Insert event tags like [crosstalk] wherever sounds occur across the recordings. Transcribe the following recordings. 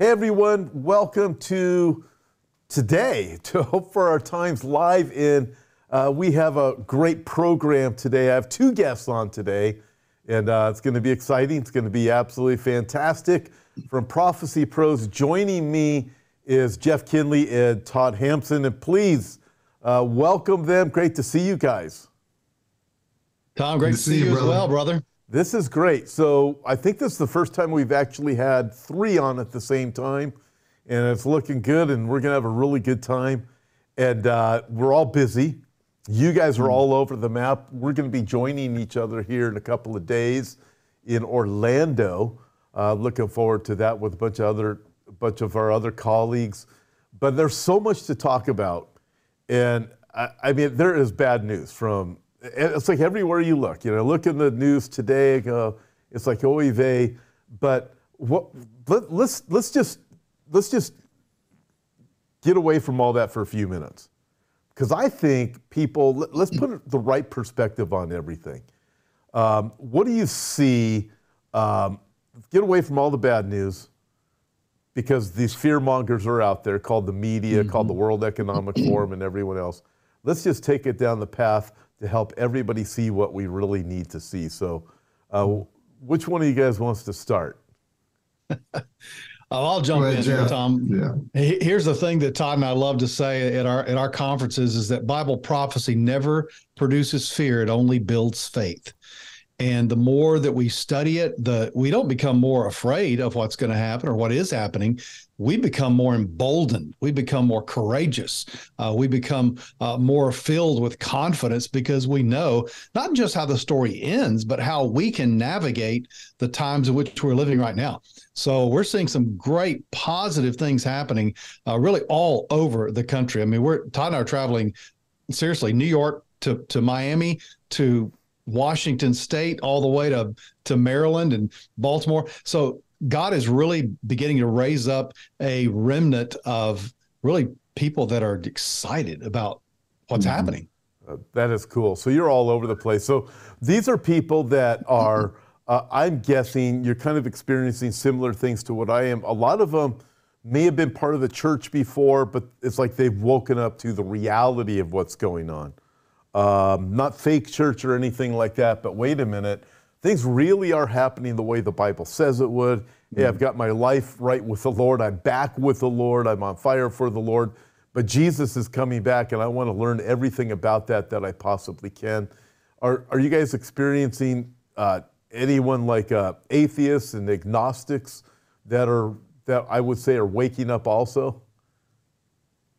Hey everyone, welcome to today [laughs] to Hope for Our Times live in. Uh, we have a great program today. I have two guests on today, and uh, it's going to be exciting. It's going to be absolutely fantastic. From Prophecy Pros, joining me is Jeff Kinley and Todd Hampson, and please uh, welcome them. Great to see you guys. Tom, great to see, see you, as well, brother. This is great. So I think this is the first time we've actually had three on at the same time, and it's looking good, and we're going to have a really good time. And uh, we're all busy. You guys are all over the map. We're going to be joining each other here in a couple of days in Orlando. Uh, looking forward to that with a bunch of other, bunch of our other colleagues. But there's so much to talk about, and I, I mean, there is bad news from it's like everywhere you look. You know, look in the news today. Go, it's like oy vey. But what? Let, let's let's just let's just get away from all that for a few minutes, because I think people. Let, us put the right perspective on everything. Um, what do you see? Um, get away from all the bad news because these fear mongers are out there called the media, mm-hmm. called the World Economic Forum, and everyone else. Let's just take it down the path to help everybody see what we really need to see. So, uh, which one of you guys wants to start? [laughs] Oh, I'll jump ahead, in here, Tom. Yeah. Here's the thing that Todd and I love to say at our at our conferences is that Bible prophecy never produces fear; it only builds faith. And the more that we study it, the we don't become more afraid of what's going to happen or what is happening. We become more emboldened. We become more courageous. Uh, we become uh, more filled with confidence because we know not just how the story ends, but how we can navigate the times in which we're living right now. So we're seeing some great positive things happening, uh, really all over the country. I mean, we're Todd and I are traveling seriously, New York to to Miami to Washington State all the way to to Maryland and Baltimore. So God is really beginning to raise up a remnant of really people that are excited about what's mm-hmm. happening. Uh, that is cool. So you're all over the place. So these are people that are, uh, I'm guessing, you're kind of experiencing similar things to what I am. A lot of them may have been part of the church before, but it's like they've woken up to the reality of what's going on. Um, not fake church or anything like that, but wait a minute. Things really are happening the way the Bible says it would. Hey, I've got my life right with the Lord. I'm back with the Lord. I'm on fire for the Lord. But Jesus is coming back, and I want to learn everything about that that I possibly can. Are, are you guys experiencing uh, anyone like uh, atheists and agnostics that are that I would say are waking up also?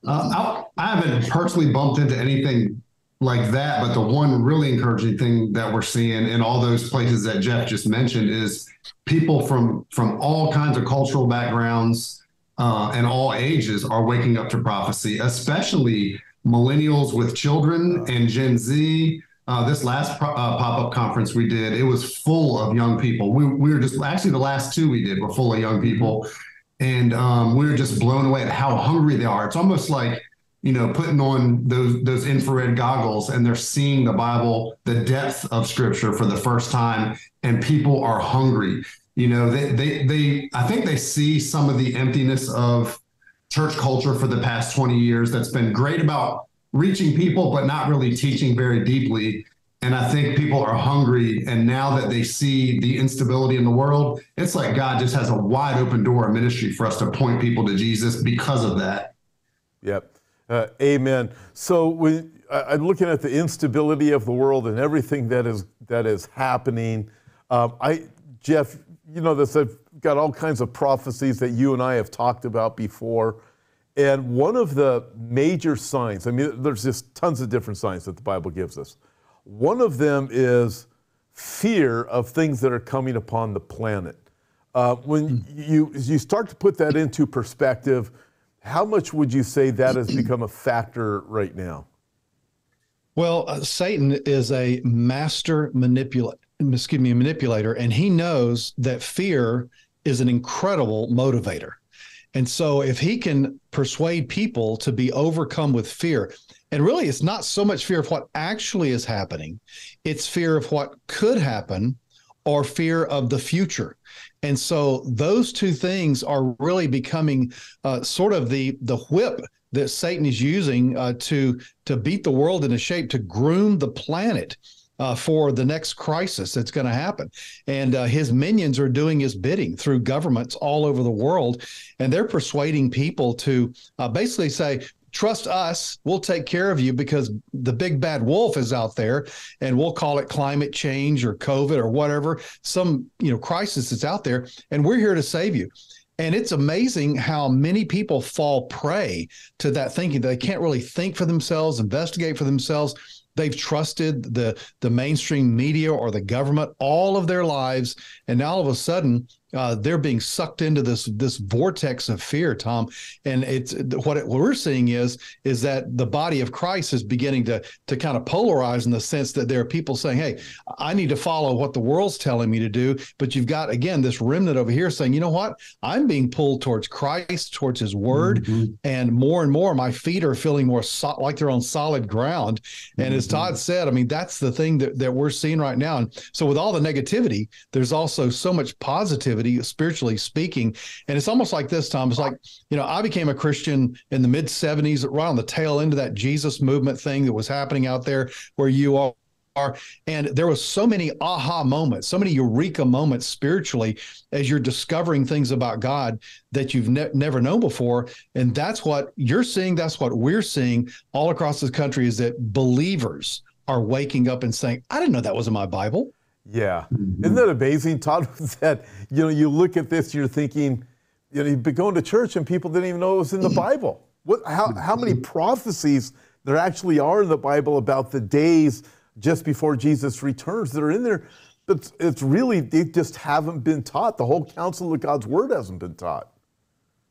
Uh, I, I haven't personally bumped into anything like that. But the one really encouraging thing that we're seeing in all those places that Jeff just mentioned is people from from all kinds of cultural backgrounds uh, and all ages are waking up to prophecy, especially millennials with children and Gen Z. Uh, this last pro- uh, pop-up conference we did, it was full of young people. We, we were just actually the last two we did were full of young people, and um, we were just blown away at how hungry they are. It's almost like you know, putting on those those infrared goggles and they're seeing the Bible, the depth of Scripture for the first time, and people are hungry. You know, they they they I think they see some of the emptiness of church culture for the past 20 years that's been great about reaching people, but not really teaching very deeply. And I think people are hungry. And now that they see the instability in the world, it's like God just has a wide open door of ministry for us to point people to Jesus because of that. Yep. Uh, amen. So we, I'm looking at the instability of the world and everything that is that is happening. Um, I, Jeff, you know this. I've got all kinds of prophecies that you and I have talked about before, and one of the major signs. I mean, there's just tons of different signs that the Bible gives us. One of them is fear of things that are coming upon the planet. Uh, when hmm. you you start to put that into perspective how much would you say that has become a factor right now? Well, uh, Satan is a master manipulator, excuse me, manipulator, and he knows that fear is an incredible motivator. And so if he can persuade people to be overcome with fear, and really it's not so much fear of what actually is happening, it's fear of what could happen or fear of the future. And so those two things are really becoming uh, sort of the the whip that Satan is using uh, to to beat the world into shape, to groom the planet. Uh, for the next crisis that's going to happen. And uh, his minions are doing his bidding through governments all over the world. And they're persuading people to uh, basically say, trust us we'll take care of you because the big bad wolf is out there and we'll call it climate change or covid or whatever. Some you know crisis that's out there and we're here to save you. And it's amazing how many people fall prey to that thinking. They can't really think for themselves investigate for themselves. They've trusted the the mainstream media or the government all of their lives. And now all of a sudden uh, they're being sucked into this this vortex of fear, Tom. And it's what, it, what we're seeing is is that the body of Christ is beginning to to kind of polarize in the sense that there are people saying, "Hey, I need to follow what the world's telling me to do," but you've got again this remnant over here saying, "You know what? I'm being pulled towards Christ, towards His Word, mm-hmm. and more and more my feet are feeling more so- like they're on solid ground." And mm-hmm. as Todd said, I mean that's the thing that that we're seeing right now. And so with all the negativity, there's also so much positivity spiritually speaking. And it's almost like this, Tom. It's like, you know, I became a Christian in the mid 70s, right on the tail end of that Jesus movement thing that was happening out there where you are are and there was so many aha moments so many eureka moments spiritually as you're discovering things about god that you've ne- never known before and that's what you're seeing that's what we're seeing all across this country is that believers are waking up and saying i didn't know that was in my bible yeah. Mm-hmm. Isn't that amazing, Todd? [laughs] that, you know, you look at this, you're thinking, you know, you've been going to church and people didn't even know it was in the Bible. What, how, how many mm-hmm. prophecies there actually are in the Bible about the days just before Jesus returns that are in there? But it's really, they just haven't been taught. The whole counsel of God's word hasn't been taught.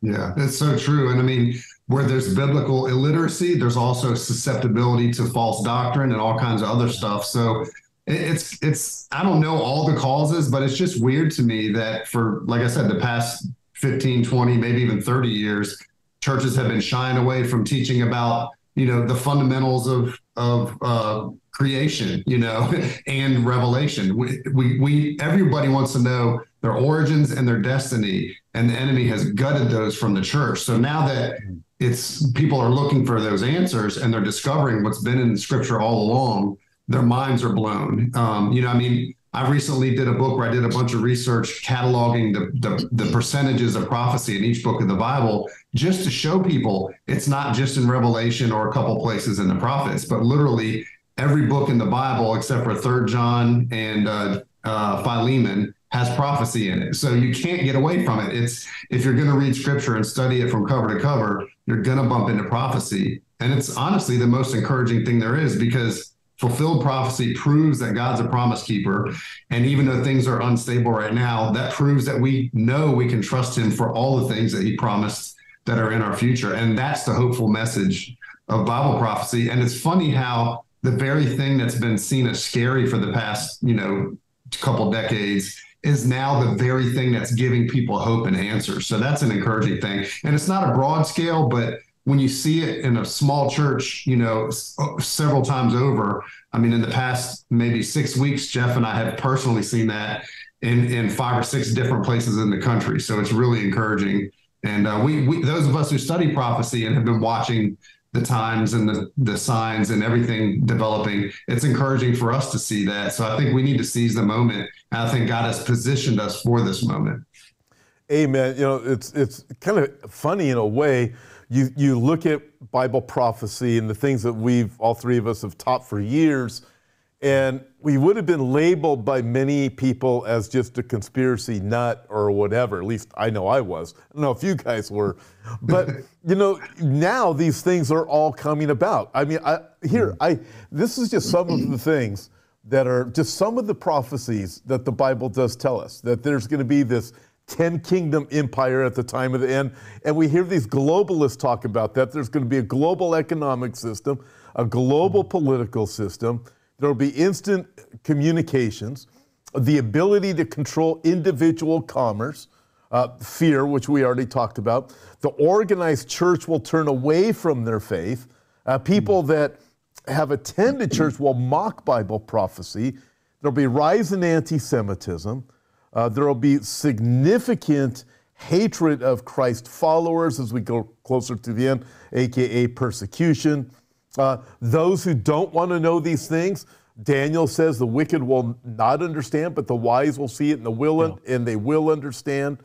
Yeah, that's so true. And I mean, where there's biblical illiteracy, there's also susceptibility to false doctrine and all kinds of other stuff. So it's it's I don't know all the causes, but it's just weird to me that for like I said, the past 15, 20, maybe even 30 years, churches have been shying away from teaching about you know the fundamentals of of uh, creation, you know, [laughs] and revelation. We, we we everybody wants to know their origins and their destiny, and the enemy has gutted those from the church. So now that it's people are looking for those answers and they're discovering what's been in the scripture all along their minds are blown. Um, you know, I mean, I recently did a book where I did a bunch of research cataloging the, the, the percentages of prophecy in each book of the Bible, just to show people it's not just in Revelation or a couple places in the prophets, but literally every book in the Bible except for Third John and uh, uh, Philemon has prophecy in it. So you can't get away from it. It's if you're going to read Scripture and study it from cover to cover, you're going to bump into prophecy, and it's honestly the most encouraging thing there is because fulfilled prophecy proves that God's a promise keeper. And even though things are unstable right now, that proves that we know we can trust him for all the things that he promised that are in our future. And that's the hopeful message of Bible prophecy. And it's funny how the very thing that's been seen as scary for the past, you know, couple decades is now the very thing that's giving people hope and answers. So that's an encouraging thing. And it's not a broad scale, but when you see it in a small church, you know, several times over, I mean, in the past maybe six weeks, Jeff and I have personally seen that in, in five or six different places in the country. So it's really encouraging. And uh, we, we, those of us who study prophecy and have been watching the times and the, the signs and everything developing, it's encouraging for us to see that. So I think we need to seize the moment. And I think God has positioned us for this moment. Amen. You know, it's it's kind of funny in a way you, you look at Bible prophecy and the things that we've, all three of us have taught for years, and we would have been labeled by many people as just a conspiracy nut or whatever. At least I know I was. I don't know if you guys were. But, [laughs] you know, now these things are all coming about. I mean, I, here, hmm. I, this is just some of the [clears throat] things that are just some of the prophecies that the Bible does tell us that there's going to be this 10 kingdom empire at the time of the end. And we hear these globalists talk about that. There's going to be a global economic system, a global political system. There will be instant communications, the ability to control individual commerce, uh, fear, which we already talked about. The organized church will turn away from their faith. Uh, people that have attended church will mock Bible prophecy there'll be rise in anti-Semitism. Uh, there will be significant hatred of Christ followers as we go closer to the end, aka persecution. Uh, those who don't want to know these things, Daniel says the wicked will not understand, but the wise will see it and, the will and they will understand.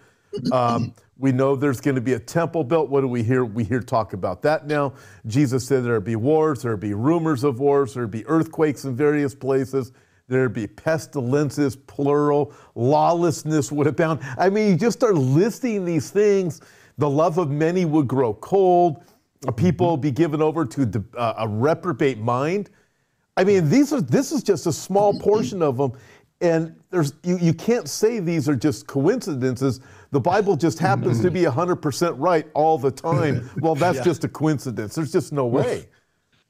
Um, we know there's going to be a temple built. What do we hear? We hear talk about that now. Jesus said there'll be wars, there'll be rumors of wars, there'll be earthquakes in various places, there'd be pestilences, plural, lawlessness would abound. I mean, you just start listing these things. The love of many would grow cold. People mm-hmm. be given over to a reprobate mind. I mean, these are this is just a small [clears throat] portion of them, and there's you, you can't say these are just coincidences. The Bible just happens to be 100% right all the time. [laughs] Well, that's yeah. just a coincidence. There's just no way.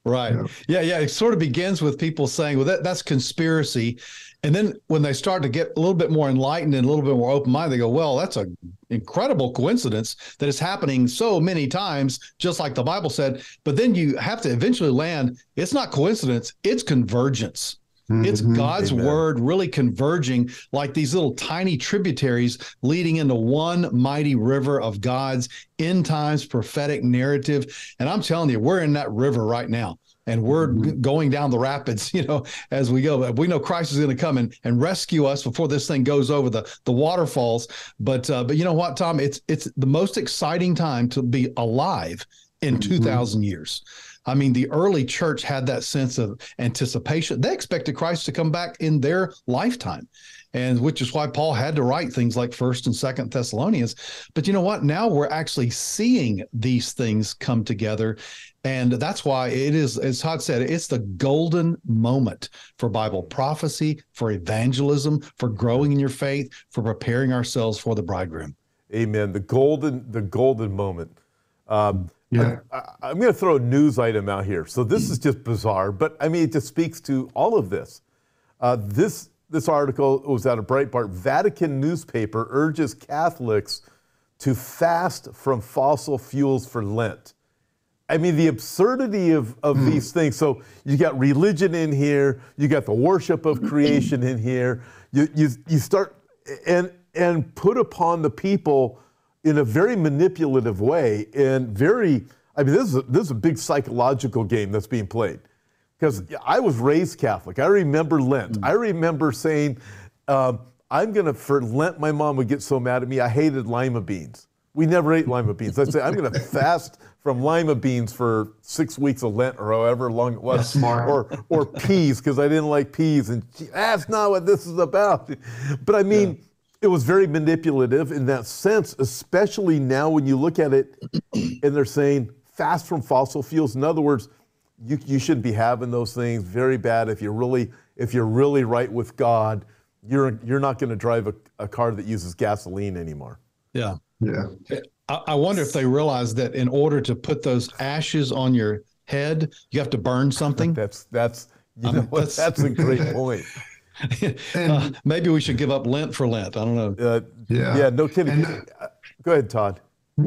Right. Yeah. yeah, yeah. It sort of begins with people saying, well, that, that's conspiracy. And then when they start to get a little bit more enlightened and a little bit more open minded, they go, well, that's an incredible coincidence that is happening so many times, just like the Bible said. But then you have to eventually land, it's not coincidence, it's convergence. Mm-hmm. It's God's Amen. word really converging like these little tiny tributaries leading into one mighty river of God's end times prophetic narrative. And I'm telling you, we're in that river right now. And we're mm-hmm. going down the rapids, [laughs] you know, as we go. But we know Christ is going to come and, and rescue us before this thing goes over the, the waterfalls. But uh, but you know what, Tom? It's it's the most exciting time to be alive in mm-hmm. 2,000 years. I mean, the early church had that sense of anticipation. They expected Christ to come back in their lifetime. And which is why Paul had to write things like First and Second Thessalonians. But you know what? Now we're actually seeing these things come together, and that's why it is, as Todd said, it's the golden moment for Bible prophecy, for evangelism, for growing in your faith, for preparing ourselves for the bridegroom. Amen. The golden, the golden moment. Um, yeah. I, am going to throw a news item out here. So this is just bizarre, but I mean, it just speaks to all of this. Uh, this this article was out of Breitbart. Vatican newspaper urges Catholics to fast from fossil fuels for Lent. I mean, the absurdity of, of mm. these things. So you got religion in here, you got the worship of [clears throat] creation in here. You, you, you start and and put upon the people in a very manipulative way and very, I mean, this is a, this is a big psychological game that's being played. Because I was raised Catholic. I remember Lent. Mm. I remember saying, um, I'm going to, for Lent, my mom would get so mad at me. I hated lima beans. We never ate lima [laughs] beans. I'd say, I'm going to fast from lima beans for six weeks of Lent or however long it was. That's smart. Or, or peas, because I didn't like peas. And that's not what this is about. But I mean, yeah it was very manipulative in that sense, especially now when you look at it [clears throat] and they're saying fast from fossil fuels. In other words, you, you shouldn't be having those things. Very bad. If you're really if you're really right with God, you're you're not going to drive a, a car that uses gasoline anymore. Yeah. Yeah. I, I wonder if they realize that in order to put those ashes on your head, you have to burn something. that's that's you know [laughs] that's, that's a great point. [laughs] uh, maybe we should give up Lent for Lent. I don't know. Uh, yeah. Yeah. No kidding. And, Go ahead, Todd.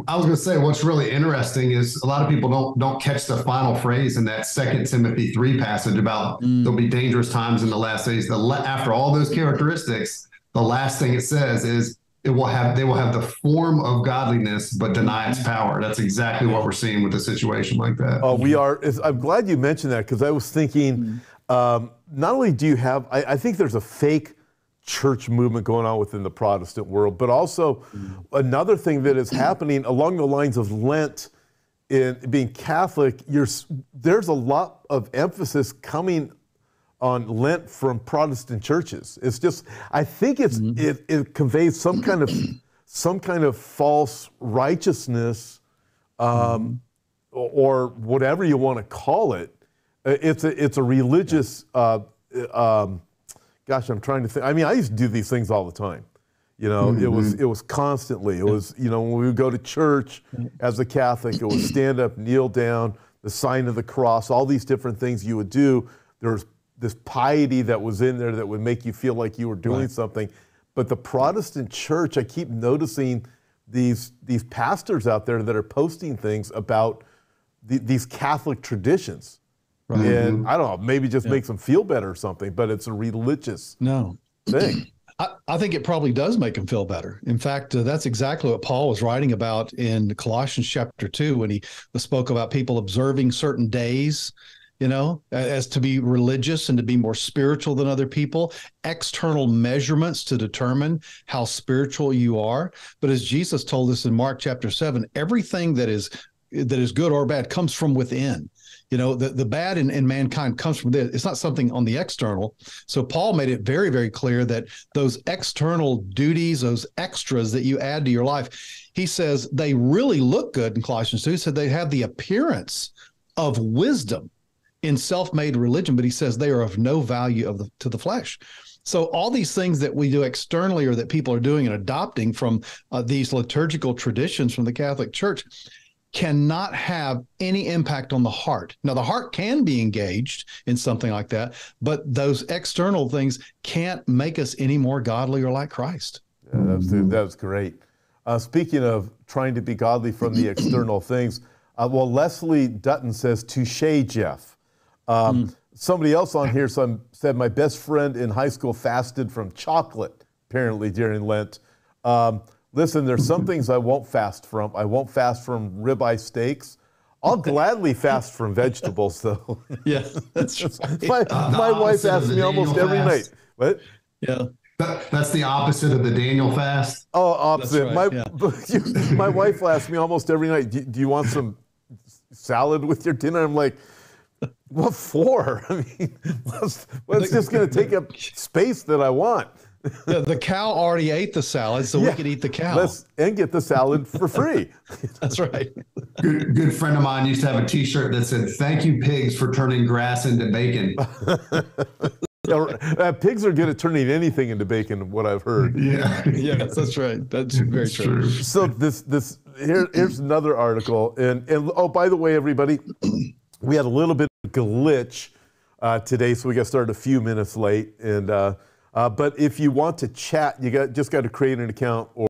I was going to say what's really interesting is a lot of people don't don't catch the final phrase in that Second Timothy three passage about mm. there'll be dangerous times in the last days. The after all those characteristics, the last thing it says is it will have they will have the form of godliness but deny its power. That's exactly what we're seeing with a situation like that. Oh, we are. I'm glad you mentioned that because I was thinking. Mm um, not only do you have, I, I, think there's a fake church movement going on within the Protestant world, but also mm-hmm. another thing that is happening along the lines of Lent in being Catholic, there's a lot of emphasis coming on Lent from Protestant churches. It's just, I think it's mm-hmm. it, it conveys some kind of [clears throat] some kind of false righteousness, um, mm-hmm. or whatever you want to call it, it's a, it's a religious, uh, um, gosh, I'm trying to think. I mean, I used to do these things all the time. You know, mm-hmm. it was it was constantly. It was you know when we would go to church as a Catholic, it was stand up, kneel down, the sign of the cross, all these different things you would do. There was this piety that was in there that would make you feel like you were doing right. something. But the Protestant church, I keep noticing these these pastors out there that are posting things about the, these Catholic traditions Right. And I don't know, maybe just yeah. makes them feel better or something, but it's a religious no thing. I, I, think it probably does make them feel better. In fact, uh, that's exactly what Paul was writing about in Colossians chapter 2 when he spoke about people observing certain days, you know, as to be religious and to be more spiritual than other people, external measurements to determine how spiritual you are. But as Jesus told us in Mark chapter 7, everything that is that is good or bad comes from within you know the, the bad in, in mankind comes from this. It's not something on the external. So paul made it very very clear that those external duties those extras that you add to your life he says they really look good in colossians 2 he said they have the appearance of wisdom in self-made religion but he says they are of no value of the, to the flesh. So all these things that we do externally or that people are doing and adopting from uh, these liturgical traditions from the Catholic Church, cannot have any impact on the heart. Now, the heart can be engaged in something like that, but those external things can't make us any more godly or like Christ. Yeah, that's, that's great. Uh, speaking of trying to be godly from the external things, uh, well, Leslie Dutton says, touche, Jeff. Um, mm. Somebody else on here some, said, my best friend in high school fasted from chocolate, apparently, during Lent. Um, Listen, there's some things I won't fast from. I won't fast from ribeye steaks. I'll gladly fast from vegetables, though. [laughs] Yeah, that's [laughs] right. my, uh, my wife asks me almost Daniel every fast. night. What? Yeah. That, that's the opposite of the Daniel fast. Oh, opposite. Right, my yeah. [laughs] my wife asks me almost every night, do, do, you want some salad with your dinner? I'm like, what for? I mean, what's, what's just going to take up space that I want? The, the, cow already ate the salad, so yeah. we could eat the cow. Let's, and get the salad for [laughs] free. That's right. Good, good friend of mine used to have a T-shirt that said, "Thank you, pigs, for turning grass into bacon." [laughs] yeah, uh, pigs are good at turning anything into bacon. What I've heard. Yeah, [laughs] yeah, that's right. That's very that's true. true. So this this here here's another article, and and oh by the way, everybody, we had a little bit of glitch uh, today, so we got started a few minutes late, and. Uh, uh, but if you want to chat, you got just got to create an account or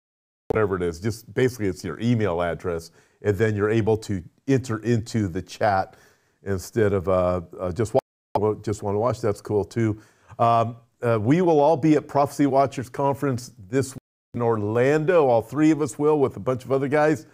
whatever it is. Just basically, it's your email address, and then you're able to enter into the chat instead of uh, uh, just watch, just want to watch. That's cool too. Um, uh, we will all be at Prophecy Watchers Conference this week in Orlando. All three of us will, with a bunch of other guys.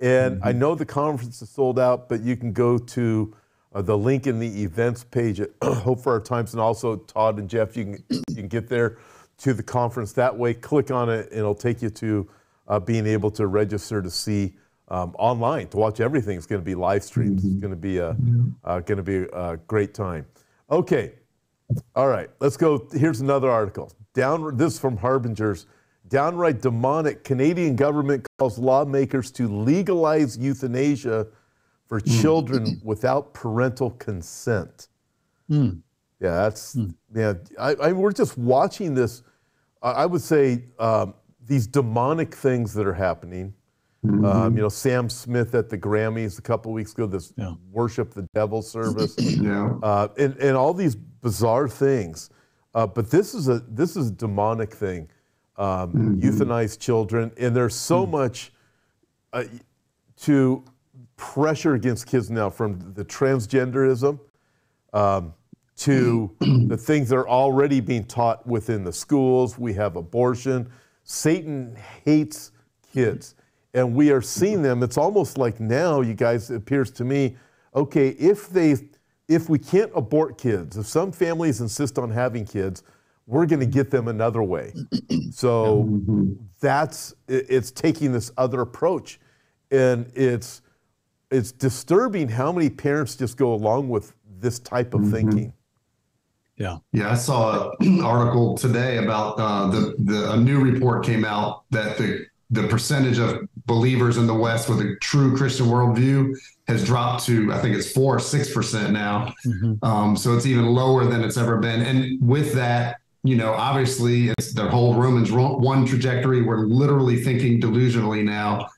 And mm-hmm. I know the conference is sold out, but you can go to uh, the link in the events page at [clears throat] Hope for Our Times, and also Todd and Jeff, you can [clears throat] you can get there to the conference that way. Click on it, and it'll take you to uh, being able to register to see um, online to watch everything. It's going to be live streamed. It's going to be a uh, going to be a great time. Okay, all right, let's go. Here's another article. Down this is from Harbingers. Downright demonic. Canadian government calls lawmakers to legalize euthanasia for mm. children without parental consent. Mm. Yeah, that's mm. yeah. I, I, we're just watching this. I would say um, these demonic things that are happening. Mm-hmm. Um, you know, Sam Smith at the Grammys a couple weeks ago. This yeah. worship the devil service. [clears throat] yeah. Uh, and and all these bizarre things. Uh, but this is a this is a demonic thing. Um, mm-hmm. Euthanize children, and there's so mm. much uh, to pressure against kids now from the transgenderism um, to [clears throat] the things that are already being taught within the schools. We have abortion. Satan hates kids. And we are seeing them. It's almost like now, you guys, it appears to me, okay, if they if we can't abort kids, if some families insist on having kids, we're going to get them another way. [clears throat] So that's it's taking this other approach, and it's it's disturbing how many parents just go along with this type of mm-hmm. thinking. Yeah. Yeah, I saw an [clears throat] article today about uh, the the a new report came out that the the percentage of believers in the West with a true Christian worldview has dropped to I think it's four or six percent now. Mm-hmm. Um, so it's even lower than it's ever been. And with that, you know, obviously it's the whole Romans one trajectory. We're literally thinking delusionally now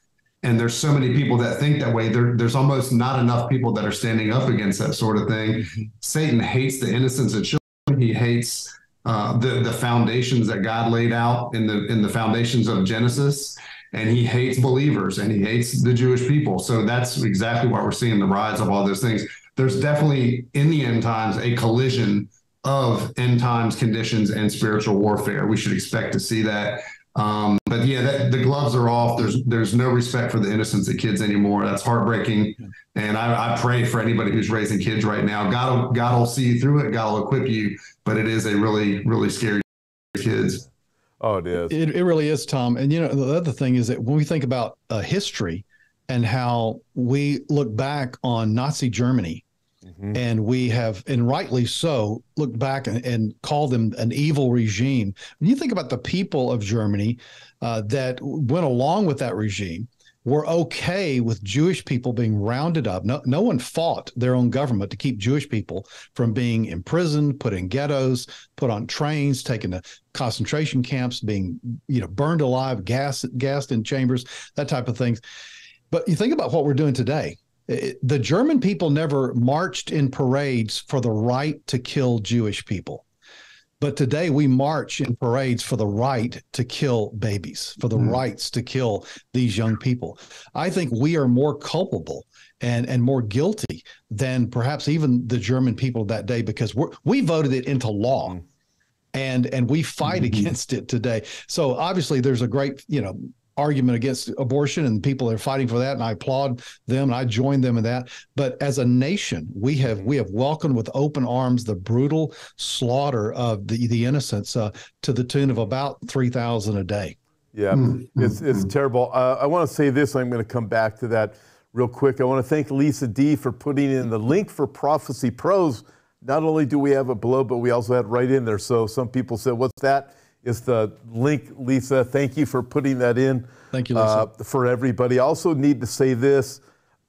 and there's so many people that think that way there, there's almost not enough people that are standing up against that sort of thing mm-hmm. satan hates the innocence of children he hates uh, the the foundations that god laid out in the in the foundations of genesis and he hates believers and he hates the jewish people so that's exactly what we're seeing the rise of all those things there's definitely in the end times a collision of end times conditions and spiritual warfare. We should expect to see that. Um, but yeah, that, the gloves are off. There's there's no respect for the innocence of kids anymore. That's heartbreaking. And I, I pray for anybody who's raising kids right now. God will, God will see you through it. God will equip you. But it is a really really scary kids. Oh, it is. It, it really is, Tom. And you know the other thing is that when we think about uh, history and how we look back on Nazi Germany Mm-hmm. And we have, and rightly so, looked back and, and, called them an evil regime. When you think about the people of Germany uh, that went along with that regime, were okay with Jewish people being rounded up. No, no one fought their own government to keep Jewish people from being imprisoned, put in ghettos, put on trains, taken to concentration camps, being you know burned alive, gas, gassed in chambers, that type of things. But you think about what we're doing today the German people never marched in parades for the right to kill Jewish people. But today we march in parades for the right to kill babies, for the mm. rights to kill these young people. I think we are more culpable and and more guilty than perhaps even the German people that day because we we voted it into law. Mm. And and we fight mm-hmm. against it today. So obviously there's a great, you know, argument against abortion and people that are fighting for that and I applaud them and I join them in that. But as a nation we have we have welcomed with open arms the brutal slaughter of the the innocents uh, to the tune of about 3000 a day. Yeah. Mm-hmm. it's it's terrible. Uh, I want to say this I'm going to come back to that real quick. I want to thank Lisa D for putting in the link for prophecy pros. Not only do we have it below but we also have it right in there. So some people said what's that is the link, Lisa. Thank you for putting that in. Thank you, Lisa. Uh, for everybody. I also need to say this.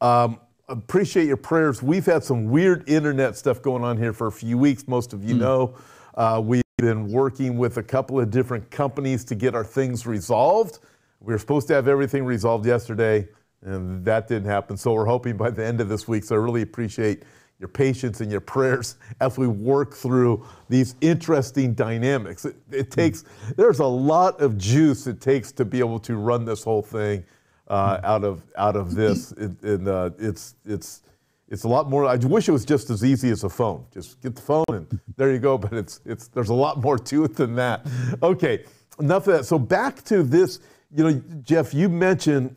Um, appreciate your prayers. We've had some weird internet stuff going on here for a few weeks. Most of you mm. know. Uh, we've been working with a couple of different companies to get our things resolved. We were supposed to have everything resolved yesterday, and that didn't happen. So we're hoping by the end of this week. So I really appreciate your patience and your prayers as we work through these interesting dynamics. It, it takes, there's a lot of juice it takes to be able to run this whole thing uh, out of out of this. It, and uh, it's it's it's a lot more. I wish it was just as easy as a phone. Just get the phone and there you go. But it's it's there's a lot more to it than that. Okay, enough of that. So back to this. You know, Jeff, you mentioned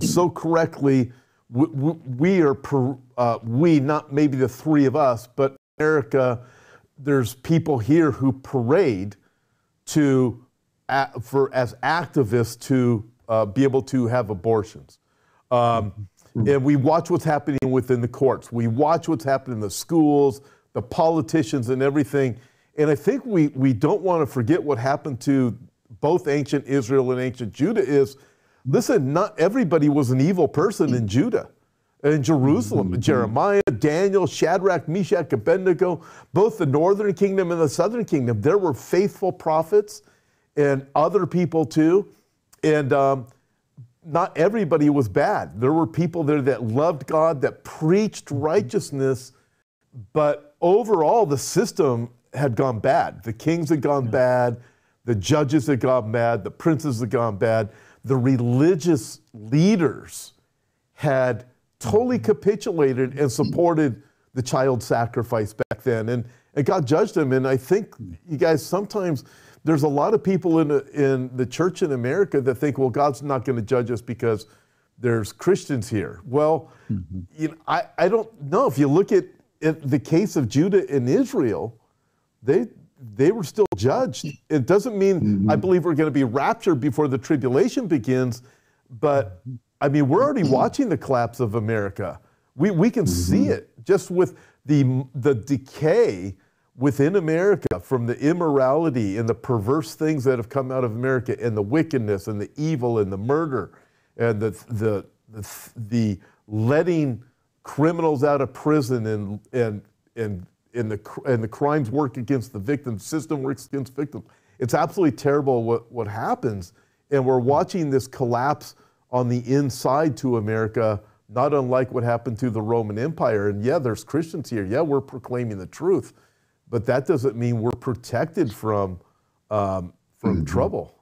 so correctly we, we are, per, uh, we, not maybe the three of us, but America, there's people here who parade to, uh, for as activists to uh, be able to have abortions. Um, mm-hmm. and we watch what's happening within the courts. We watch what's happening in the schools, the politicians, and everything. And I think we, we don't want to forget what happened to both ancient Israel and ancient Judah is Listen, not everybody was an evil person in Judah. In Jerusalem, mm-hmm. Jeremiah, Daniel, Shadrach, Meshach, Abednego, both the northern kingdom and the southern kingdom, there were faithful prophets and other people too. And um, not everybody was bad. There were people there that loved God, that preached righteousness, but overall the system had gone bad. The kings had gone yeah. bad, the judges had gone bad, the princes had gone bad the religious leaders had totally capitulated and supported the child sacrifice back then. And, and God judged them. And I think, you guys, sometimes there's a lot of people in, in the church in America that think, well, God's not going to judge us because there's Christians here. Well, mm-hmm. you know, I, I don't know. If you look at, at the case of Judah and Israel, they, they were still judged. It doesn't mean mm-hmm. I believe we're going to be raptured before the tribulation begins, but I mean, we're already watching the collapse of America. We, we can mm-hmm. see it just with the, the decay within America from the immorality and the perverse things that have come out of America and the wickedness and the evil and the murder and the, the, the, the letting criminals out of prison and, and, and and the, and the crimes work against the victim, system works against victims. It's absolutely terrible what, what happens. And we're watching this collapse on the inside to America, not unlike what happened to the Roman Empire. And yeah, there's Christians here. Yeah, we're proclaiming the truth. But that doesn't mean we're protected from, um, from mm-hmm. trouble.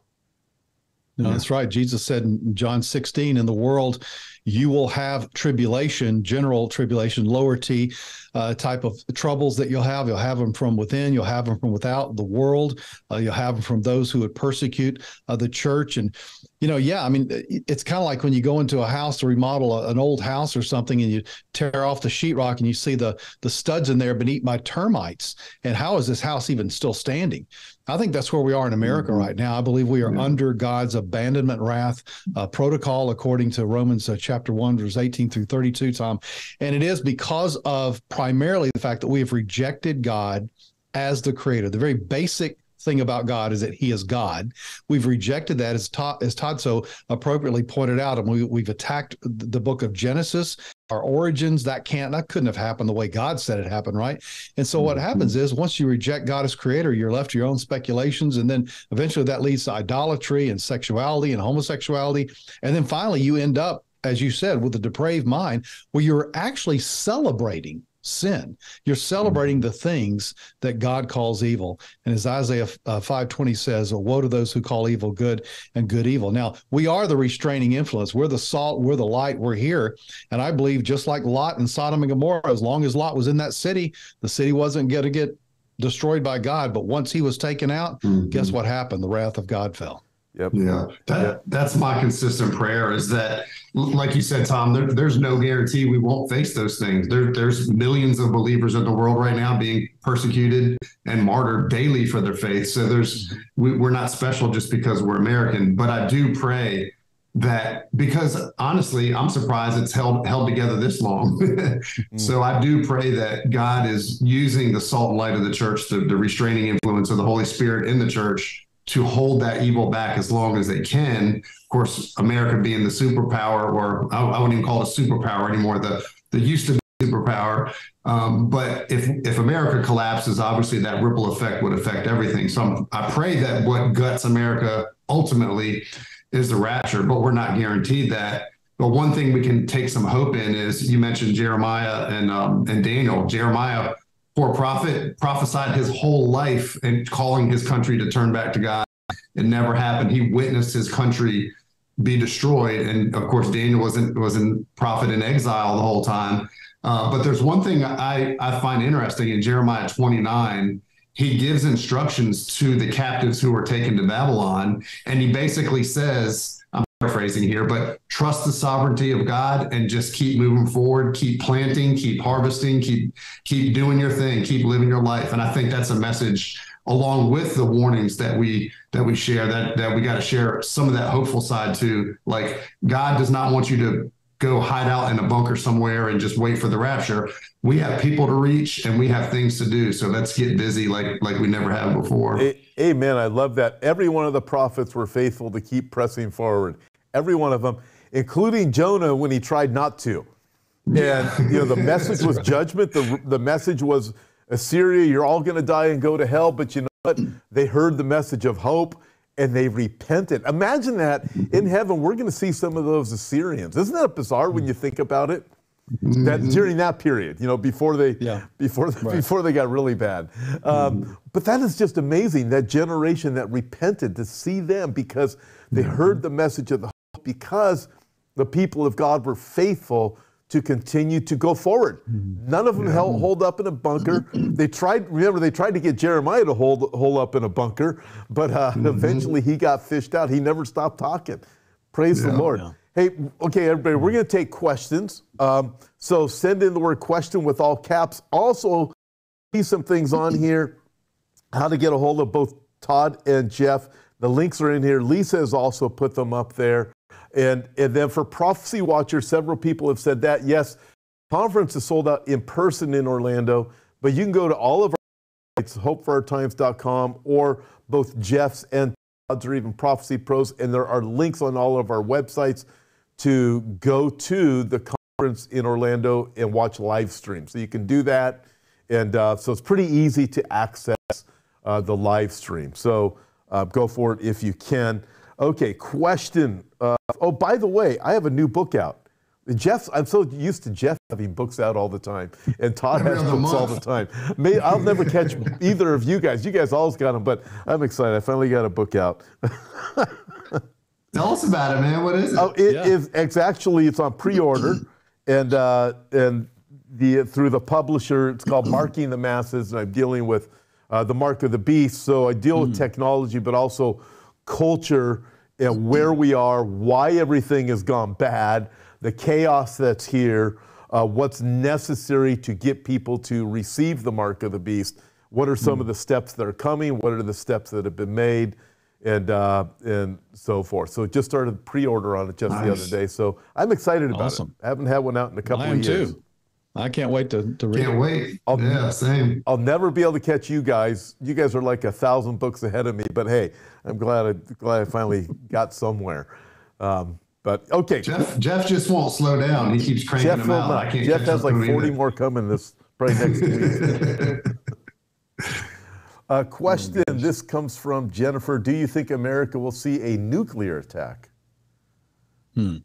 No, that's right. Jesus said in John 16, in the world you will have tribulation, general tribulation, lower T uh, type of troubles that you'll have. You'll have them from within, you'll have them from without the world, uh, you'll have them from those who would persecute uh, the church. And, you know, yeah, I mean, it's kind of like when you go into a house to remodel a, an old house or something and you tear off the sheetrock and you see the, the studs in there been eaten by termites. And how is this house even still standing? I think that's where we are in America mm-hmm. right now. I believe we are yeah. under God's abandonment wrath uh, protocol, according to Romans uh, chapter 1, verse 18 through 32, Tom. And it is because of primarily the fact that we have rejected God as the creator. The very basic thing about God is that He is God. We've rejected that, as Todd, as Todd so appropriately pointed out, and we, we've attacked the book of Genesis, our origins. That can't, that couldn't have happened the way God said it happened, right? And so what mm-hmm. happens is once you reject God as Creator, you're left to your own speculations, and then eventually that leads to idolatry and sexuality and homosexuality, and then finally you end up as you said, with a depraved mind, where you're actually celebrating sin. You're celebrating the things that God calls evil. And as Isaiah uh, 5:20 says, oh, "Woe to those who call evil good and good evil." Now, we are the restraining influence. We're the salt, we're the light, we're here. And I believe just like Lot and Sodom and Gomorrah, as long as Lot was in that city, the city wasn't going to get destroyed by God, but once he was taken out, mm-hmm. guess what happened? The wrath of God fell. Yep. Yeah. That. That's my consistent prayer is that, like you said, Tom, there, there's no guarantee we won't face those things. There, there's millions of believers in the world right now being persecuted and martyred daily for their faith. So there's, we, we're not special just because we're American. But I do pray that because honestly, I'm surprised it's held held together this long. [laughs] Mm. so I do pray that God is using the salt and light of the church, the, the restraining influence of the Holy Spirit in the church to hold that evil back as long as they can. Of course, America being the superpower, or I, I wouldn't even call it a superpower anymore. The the used to be superpower. Um, but if if America collapses, obviously that ripple effect would affect everything. So I'm, I pray that what guts America ultimately is the rapture, but we're not guaranteed that. But one thing we can take some hope in is you mentioned Jeremiah and um, and Daniel. Jeremiah poor prophet prophesied his whole life and calling his country to turn back to God. It never happened. He witnessed his country be destroyed, and of course, Daniel wasn't was in prophet in exile the whole time. Uh, but there's one thing I I find interesting in Jeremiah 29. He gives instructions to the captives who were taken to Babylon, and he basically says, paraphrasing here, but trust the sovereignty of God and just keep moving forward, keep planting, keep harvesting, keep keep doing your thing, keep living your life. And I think that's a message along with the warnings that we that we share that that we got to share some of that hopeful side too. Like God does not want you to go hide out in a bunker somewhere and just wait for the rapture. We have people to reach and we have things to do. So let's get busy like like we never have before. Amen. I love that. Every one of the prophets were faithful to keep pressing forward every one of them, including Jonah when he tried not to. And you know, the [laughs] message was right. judgment. The the message was Assyria, you're all going to die and go to hell. But you know what? They heard the message of hope and they repented. Imagine that in heaven, we're going to see some of those Assyrians. Isn't that bizarre when you think about it? Mm-hmm. That during that period, you know, before they yeah. before the, right. before they got really bad. Um, mm-hmm. But that is just amazing. That generation that repented to see them because they mm-hmm. heard the message of the because the people of God were faithful to continue to go forward. Mm-hmm. None of them yeah. held, hold up in a bunker. [clears throat] they tried, remember, they tried to get Jeremiah to hold, hold up in a bunker, but uh, mm-hmm. eventually he got fished out. He never stopped talking. Praise yeah. the Lord. Yeah. Hey, okay, everybody, we're going to take questions. Um, so send in the word question with all caps. Also, see some things on [clears throat] here how to get a hold of both Todd and Jeff. The links are in here. Lisa has also put them up there. And, and then for Prophecy Watcher, several people have said that. Yes, conference is sold out in person in Orlando, but you can go to all of our sites, hopeforourtimes.com, or both Jeff's and Todd's or even Prophecy Pros, and there are links on all of our websites to go to the conference in Orlando and watch live stream. So you can do that. And uh, so it's pretty easy to access uh, the live stream. So uh, go for it if you can. Okay, question. Uh, oh, by the way, I have a new book out. Jeff, I'm so used to Jeff having books out all the time, and Todd has books month. all the time. May, I'll never catch either of you guys. You guys always got them, but I'm excited. I finally got a book out. Tell us about it, man. What is it? Oh, it yeah. is, it's actually it's on pre-order, and uh, and the through the publisher. It's called Marking the Masses, and I'm dealing with uh, the mark of the beast. So I deal mm. with technology, but also culture and where we are, why everything has gone bad, the chaos that's here, uh, what's necessary to get people to receive the mark of the beast. What are some mm. of the steps that are coming? What are the steps that have been made? and uh, and so forth. So just started pre-order on it just nice. the other day. So I'm excited about awesome. it. I haven't had one out in a couple I of years. Too. I can't wait to, to read Can't it. wait. I'll, yeah, same. I'll never be able to catch you guys. You guys are like a thousand books ahead of me. But hey, I'm glad I glad I finally got somewhere. Um, but okay, Jeff Jeff just won't slow down. He keeps cranking Jeff them out. Not. Jeff has like 40 either. more coming this probably next week. [laughs] A question. Oh, this comes from Jennifer. Do you think America will see a nuclear attack? Hmm.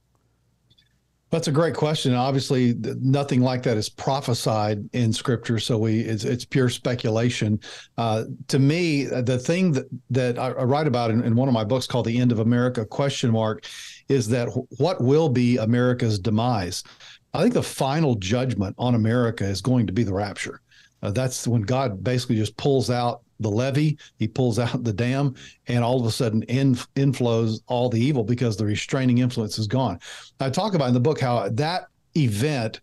That's a great question. Obviously, nothing like that is prophesied in Scripture, so we it's, it's pure speculation. Uh, to me, the thing that that I, write about in, in, one of my books called "The End of America?" question mark is that what will be America's demise? I think the final judgment on America is going to be the rapture. Uh, that's when God basically just pulls out the levee, he pulls out the dam, and all of a sudden in, inflows all the evil because the restraining influence is gone. I talk about in the book how that event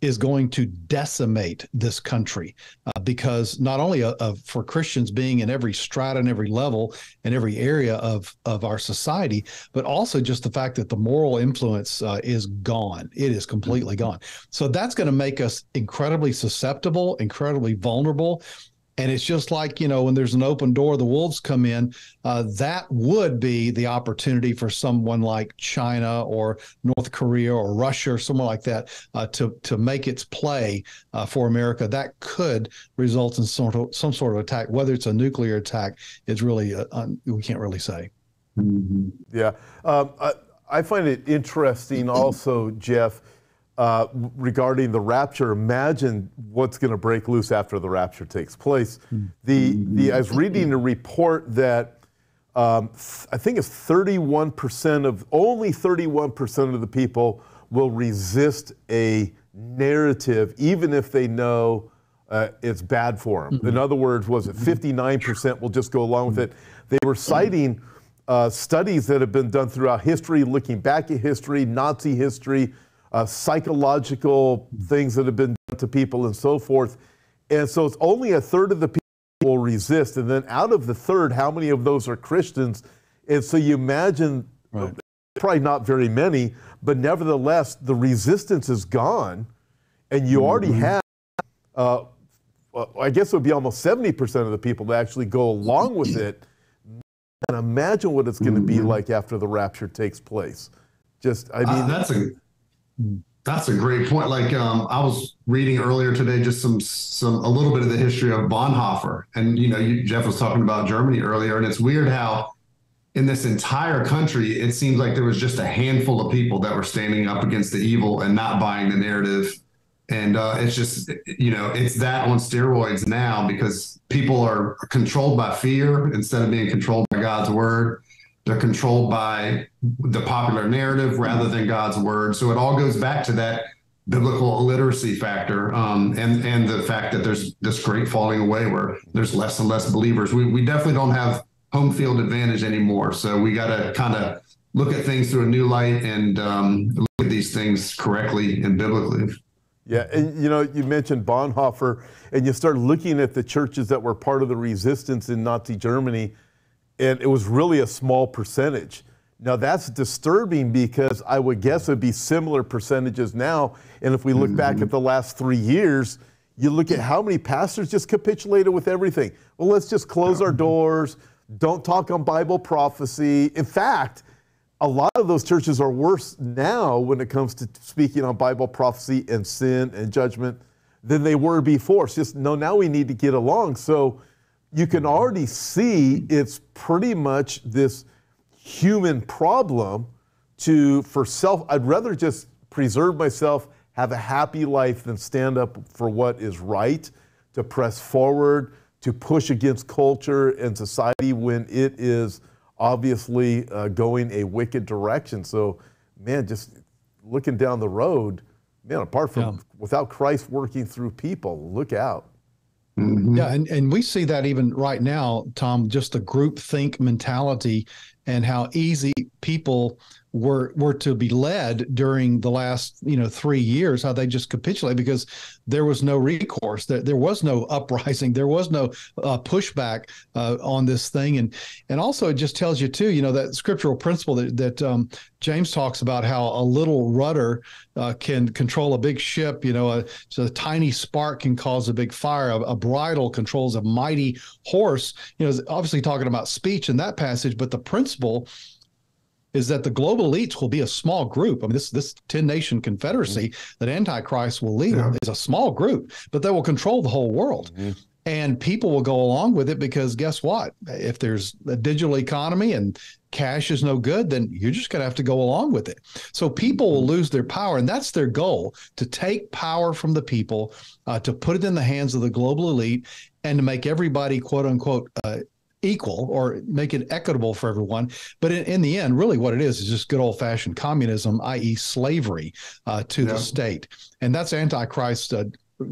is going to decimate this country uh, because not only uh, uh, for Christians being in every strata and every level and every area of of our society, but also just the fact that the moral influence uh, is gone. It is completely gone. So that's going to make us incredibly susceptible, incredibly vulnerable, and it's just like, you know, when there's an open door, the wolves come in. Uh, that would be the opportunity for someone like China or North Korea or Russia or someone like that uh, to, to make its play uh, for America. That could result in sort of, some sort of attack. Whether it's a nuclear attack is really, uh, we can't really say. Mm-hmm. Yeah. Um, I, I find it interesting [clears throat] also, Jeff uh, regarding the rapture. Imagine what's going to break loose after the rapture takes place. The, the, I was reading a report that um, I think it's 31% of, only 31% of the people will resist a narrative, even if they know uh, it's bad for them. In other words, was it 59% will just go along with it? They were citing uh, studies that have been done throughout history, looking back at history, Nazi history, uh, psychological things that have been done to people and so forth. And so it's only a third of the people will resist. And then out of the third, how many of those are Christians? And so you imagine right. probably not very many, but nevertheless, the resistance is gone. And you mm-hmm. already have, uh, I guess it would be almost 70% of the people that actually go along with it. And imagine what it's going to be mm-hmm. like after the rapture takes place. Just, I uh, mean, uh, that's a that's a great point. Like um, I was reading earlier today, just some some a little bit of the history of Bonhoeffer, and you know, you, Jeff was talking about Germany earlier, and it's weird how in this entire country, it seems like there was just a handful of people that were standing up against the evil and not buying the narrative. And uh, it's just, you know, it's that on steroids now because people are controlled by fear instead of being controlled by God's word. They're controlled by the popular narrative rather than God's word. So it all goes back to that biblical illiteracy factor um, and and the fact that there's this great falling away where there's less and less believers. We, we definitely don't have home field advantage anymore. So we got to kind of look at things through a new light and um, look at these things correctly and biblically. Yeah, and you know, you mentioned Bonhoeffer, and you start looking at the churches that were part of the resistance in Nazi Germany and it was really a small percentage. Now that's disturbing because I would guess it would be similar percentages now. And if we look mm-hmm. back at the last three years, you look at how many pastors just capitulated with everything. Well, let's just close our doors. Don't talk on Bible prophecy. In fact, a lot of those churches are worse now when it comes to speaking on Bible prophecy and sin and judgment than they were before. It's just no, now we need to get along. So you can already see it's pretty much this human problem to for self I'd rather just preserve myself have a happy life than stand up for what is right to press forward to push against culture and society when it is obviously uh, going a wicked direction. So, man, just looking down the road, man, apart from yeah. without Christ working through people, look out. Mm-hmm. Yeah, and, and we see that even right now, Tom, just the group think mentality and how easy people were were to be led during the last you know three years how they just capitulate because there was no recourse. There, there was no [laughs] uprising. There was no uh, pushback uh, on this thing. And and also it just tells you too you know that scriptural principle that, that um, James talks about how a little rudder uh, can control a big ship. You know a, so a tiny spark can cause a big fire. A, a bridle controls a mighty horse. You know obviously talking about speech in that passage but the principle is that the global elites will be a small group. I mean, this this ten nation confederacy mm-hmm. that Antichrist will lead yeah. is a small group, but they will control the whole world. Mm-hmm. And people will go along with it because guess what? If there's a digital economy and cash is no good, then you're just going to have to go along with it. So people will mm-hmm. lose their power, and that's their goal to take power from the people, uh, to put it in the hands of the global elite, and to make everybody, quote unquote, uh, equal or make it equitable for everyone. But in, in, the end, really what it is is just good old fashioned communism, i.e., slavery uh, to yeah. the state. And that's Antichrist's uh,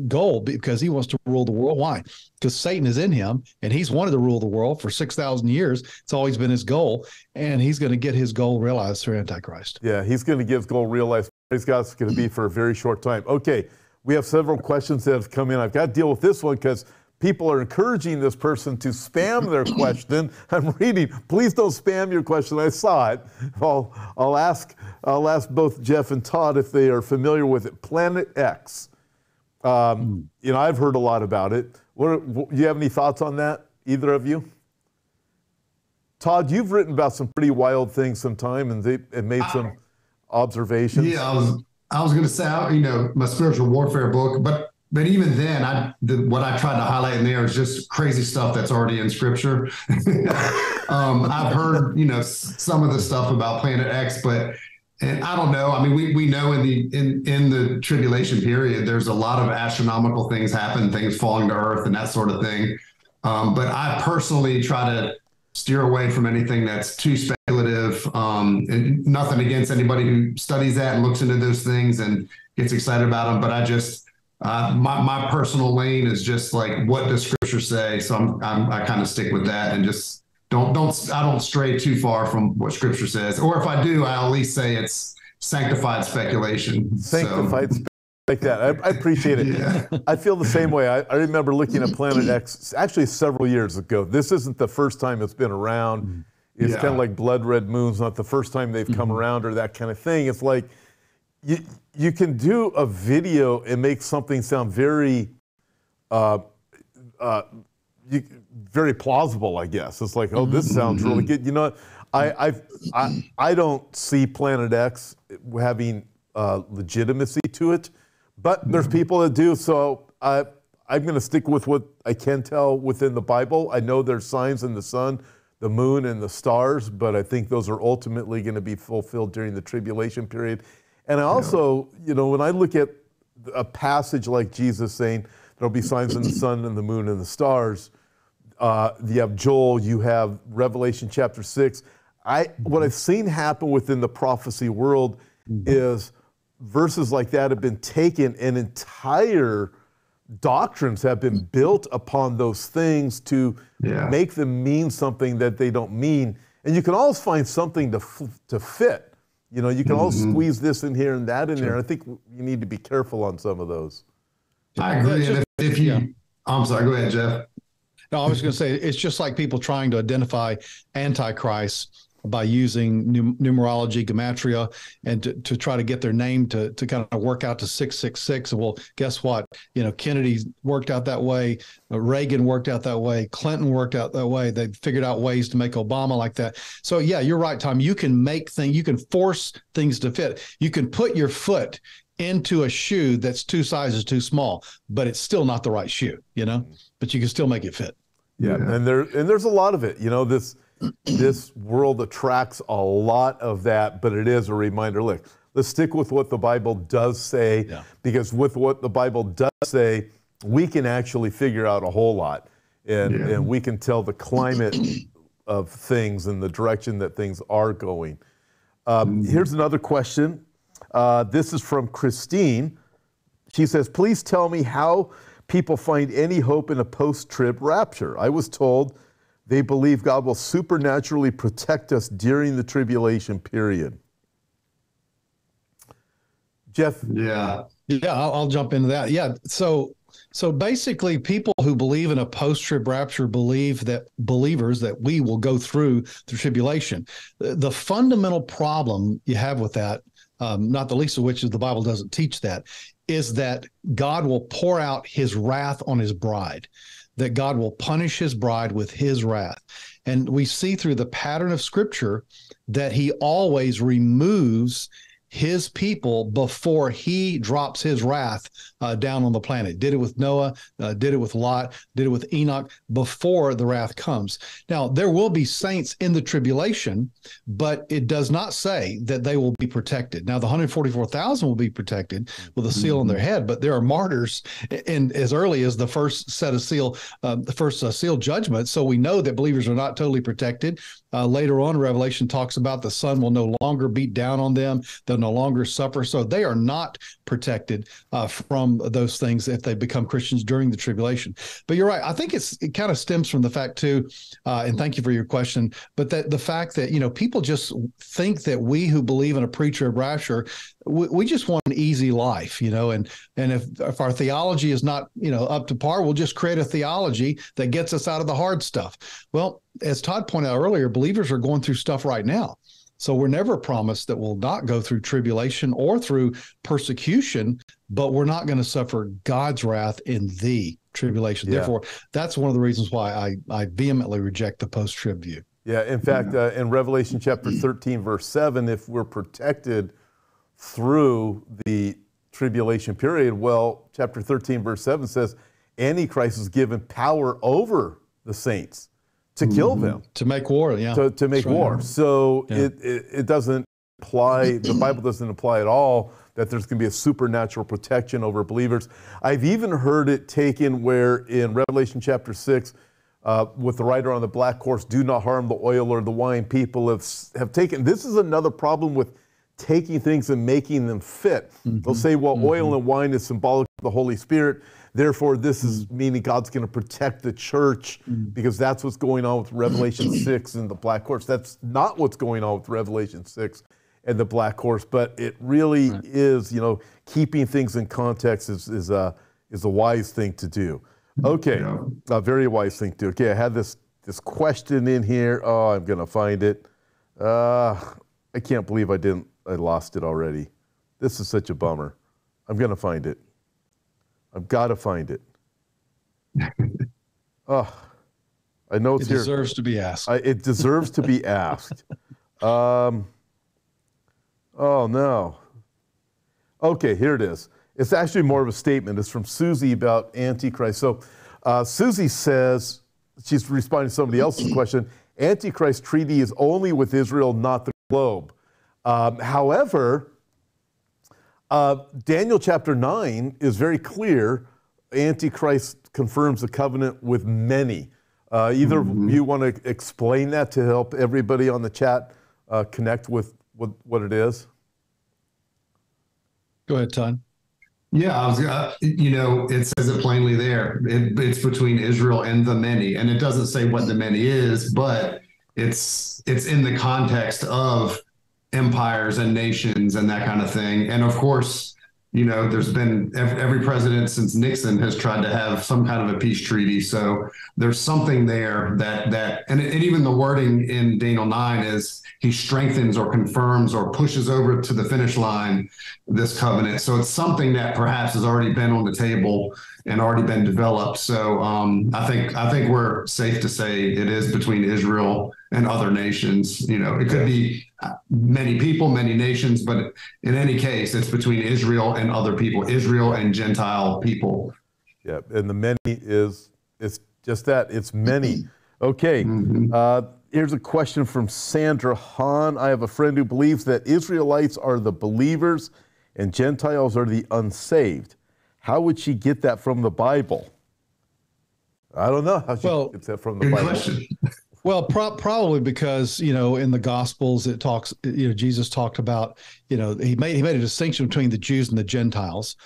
goal because he wants to rule the world. Why? Because Satan is in him and he's wanted to rule the world for 6,000 years. It's always been his goal. And he's going to get his goal realized through Antichrist. Yeah, he's going to get his goal realized. Praise God, it's going to be [clears throat] for a very short time. Okay, we have several questions that have come in. I've got to deal with this one because people are encouraging this person to spam their [coughs] question. I'm reading. Please don't spam your question. I saw it. I'll, I'll ask. I'll ask both Jeff and Todd if they are familiar with it. Planet X. Um, you know, I've heard a lot about it. What, what, you have any thoughts on that? Either of you? Todd, you've written about some pretty wild things sometime, and they and made some observations. Yeah, I was I was going to say, you know, my spiritual warfare book, but but even then, I the, what I tried to highlight in there is just crazy stuff that's already in scripture. [laughs] um, I've heard, you know, some of the stuff about Planet X, but and I don't know. I mean, we we know in the in in the tribulation period, there's a lot of astronomical things happen, things falling to Earth, and that sort of thing. Um, but I personally try to steer away from anything that's too speculative. Um, and nothing against anybody who studies that and looks into those things and gets excited about them, but I just uh, my my personal lane is just like what does Scripture say? So I'm, I'm I kind of stick with that and just don't don't I don't stray too far from what Scripture says. Or if I do, I at least say it's sanctified speculation. Sanctified. So. Like that, I, I appreciate it. Yeah. I feel the same way. I, I, remember looking at Planet [clears throat] X actually several years ago. This isn't the first time it's been around. It's yeah. kind of like Blood Red Moon's not the first time they've come mm-hmm. around or that kind of thing. It's like you, you can do a video and make something sound very, uh, uh, you, very plausible, I guess. It's like, oh, this sounds really mm-hmm. good. You know, I, I've, I, I don't see Planet X having uh, legitimacy to it, but there's mm-hmm. people that do. So I, I'm going to stick with what I can tell within the Bible. I know there's signs in the sun, the moon, and the stars, but I think those are ultimately going to be fulfilled during the tribulation period. And I also, you know, when I look at a passage like Jesus saying, there'll be signs in the sun and the moon and the stars, uh, you have Joel, you have Revelation chapter 6. I, what I've seen happen within the prophecy world is verses like that have been taken and entire doctrines have been built upon those things to yeah. make them mean something that they don't mean. And you can always find something to, to fit. You know, you can mm-hmm. all squeeze this in here and that in sure. there. I think you need to be careful on some of those. I agree. Just, if, if, you, yeah. I'm sorry, go ahead, Jeff. No, I was going to say it's just like people trying to identify Antichrist by using numerology, gematria, and to, to try to get their name to to kind of work out to six six six. Well, guess what? You know, Kennedy worked out that way. Uh, Reagan worked out that way. Clinton worked out that way. They figured out ways to make Obama like that. So yeah, you're right, Tom. You can make things. You can force things to fit. You can put your foot into a shoe that's two sizes too small, but it's still not the right shoe. You know, but you can still make it fit. Yeah, yeah. and there and there's a lot of it. You know, this this world attracts a lot of that, but it is a reminder. Look, let's stick with what the Bible does say, yeah. because with what the Bible does say, we can actually figure out a whole lot. And, yeah. and we can tell the climate of things and the direction that things are going. Um, mm. Here's another question. Uh, this is from Christine. She says, Please tell me how people find any hope in a post trib rapture. I was told they believe God will supernaturally protect us during the tribulation period. Jeff? Yeah. Yeah, I'll, I'll jump into that. Yeah. So, so basically, people who believe in a post-trib rapture believe that believers that we will go through the tribulation. The, the fundamental problem you have with that, um, not the least of which is the Bible doesn't teach that, is that God will pour out His wrath on His bride. That God will punish His bride with His wrath, and we see through the pattern of Scripture that He always removes his people before he drops his wrath uh, down on the planet. Did it with Noah, uh, did it with Lot, did it with Enoch before the wrath comes. Now, there will be saints in the tribulation, but it does not say that they will be protected. Now, the 144,000 will be protected with a seal mm-hmm. on their head, but there are martyrs in as early as the first set of seal, uh, the first uh, seal judgment. So we know that believers are not totally protected. Uh, later on, Revelation talks about the sun will no longer beat down on them. They'll no longer suffer. So they are not protected uh, from those things if they become Christians during the tribulation. But you're right. I think it's it kind of stems from the fact too, uh, and thank you for your question. But that the fact that you know people just think that we who believe in a pre-trib rapture, we, we just want an easy life, you know, and and if if our theology is not you know up to par, we'll just create a theology that gets us out of the hard stuff. Well, as Todd pointed out earlier, believers are going through stuff right now. So we're never promised that we'll not go through tribulation or through persecution, but we're not going to suffer God's wrath in the tribulation. Yeah. Therefore, that's one of the reasons why I, I vehemently reject the post trib view. Yeah, in fact, uh, in Revelation chapter 13, verse 7, if we're protected through the tribulation period, well, chapter 13, verse 7 says, Antichrist is given power over the saints to kill mm-hmm. them to make war yeah to, to make war so yeah. it, it, it doesn't apply the bible doesn't apply at all that there's going to be a supernatural protection over believers i've even heard it taken where in revelation chapter 6 uh, with the rider on the black horse do not harm the oil or the wine people have, have taken this is another problem with taking things and making them fit mm-hmm. they'll say well mm-hmm. oil and wine is symbolic of the holy spirit Therefore, this is mm. meaning God's going to protect the church mm. because that's what's going on with Revelation [clears throat] 6 and the black horse. That's not what's going on with Revelation 6 and the black horse, but it really right. is, you know, keeping things in context is, is, a, is a wise thing to do. Okay, yeah. a very wise thing to do. Okay, I had this, this question in here. Oh, I'm going to find it. Uh, I can't believe I didn't, I lost it already. This is such a bummer. I'm going to find it. I've got to find it. [laughs] oh, I know it's here. it deserves to be asked. I, it deserves to be [laughs] asked. Um, oh no. Okay, here it is. It's actually more of a statement. It's from Susie about Antichrist. So uh, Susie says she's responding to somebody else's question. Antichrist treaty is only with Israel, not the globe. Um, however, uh, Daniel chapter 9 is very clear. Antichrist confirms the covenant with many. Uh, either mm-hmm. you want to explain that to help everybody on the chat uh, connect with, with what it is? Go ahead, Todd. Yeah, I was, uh, you know, it says it plainly there. It, it's between Israel and the many, and it doesn't say what the many is, but it's it's in the context of empires and nations and that kind of thing. And of course, you know, there's been every, president since Nixon has tried to have some kind of a peace treaty. So there's something there that that and, and even the wording in Daniel nine is he strengthens or confirms or pushes over to the finish line this covenant. So it's something that perhaps has already been on the table and already been developed. So um, I think I think we're safe to say it is between Israel and other nations. You know, it could be many people, many nations, but in any case, it's between Israel and other people, Israel and Gentile people. Yeah, and the many is it's just that it's many. Okay, mm-hmm. uh, here's a question from Sandra Hahn. I have a friend who believes that Israelites are the believers and Gentiles are the unsaved. How would she get that from the Bible? I don't know how she well, gets that from the Bible. Question. Well, pro- probably because you know in the Gospels it talks. You know, Jesus talked about you know he made he made a distinction between the Jews and the Gentiles,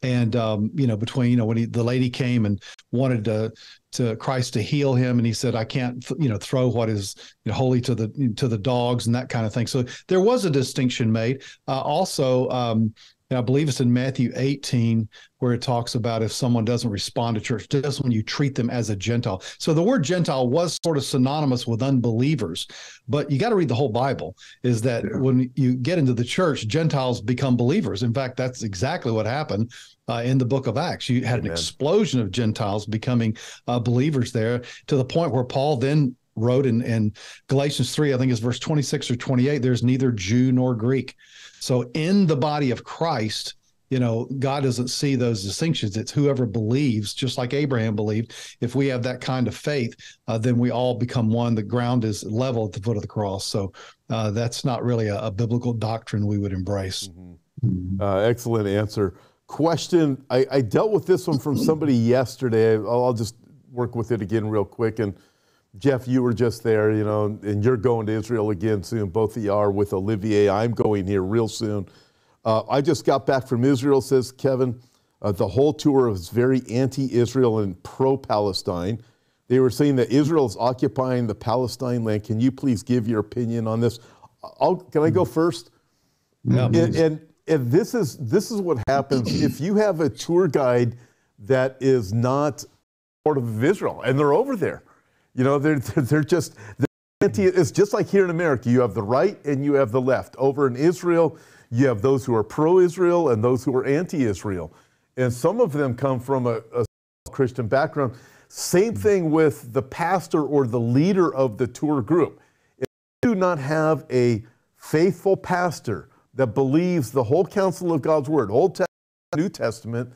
and um, you know between you know when he, the lady came and wanted to to Christ to heal him, and he said, "I can't you know throw what is you know, holy to the to the dogs and that kind of thing." So there was a distinction made. Uh, also, um, and I believe it's in Matthew 18 where it talks about if someone doesn't respond to church, just when you treat them as a Gentile. So the word Gentile was sort of synonymous with unbelievers, but you got to read the whole Bible. Is that yeah. when you get into the church, Gentiles become believers. In fact, that's exactly what happened uh, in the book of Acts. You had Amen. an explosion of Gentiles becoming uh, believers there to the point where Paul then wrote in, in Galatians 3, I think it's verse 26 or 28, there's neither Jew nor Greek. So in the body of Christ, you know, God doesn't see those distinctions. It's whoever believes, just like Abraham believed. If we have that kind of faith, uh, then we all become one. The ground is level at the foot of the cross. So uh, that's not really a, a, biblical doctrine we would embrace. Mm-hmm. Uh, excellent answer. Question I, I, dealt with this one from somebody yesterday. I'll, I'll just work with it again real quick. And Jeff, you were just there, you know, and you're going to Israel again soon. Both of you are with Olivier. I'm going here real soon. Uh, I just got back from Israel, says Kevin. Uh, the whole tour was very anti Israel and pro Palestine. They were saying that Israel is occupying the Palestine land. Can you please give your opinion on this? I'll, can I go first? Yeah, and, and, and this is this is what happens if you have a tour guide that is not part of Israel and they're over there. You know, they're, they're just, they're it's just like here in America. You have the right and you have the left. Over in Israel, you have those who are pro Israel and those who are anti Israel. And some of them come from a, a Christian background. Same thing with the pastor or the leader of the tour group. If you do not have a faithful pastor that believes the whole counsel of God's word, Old Testament, New Testament,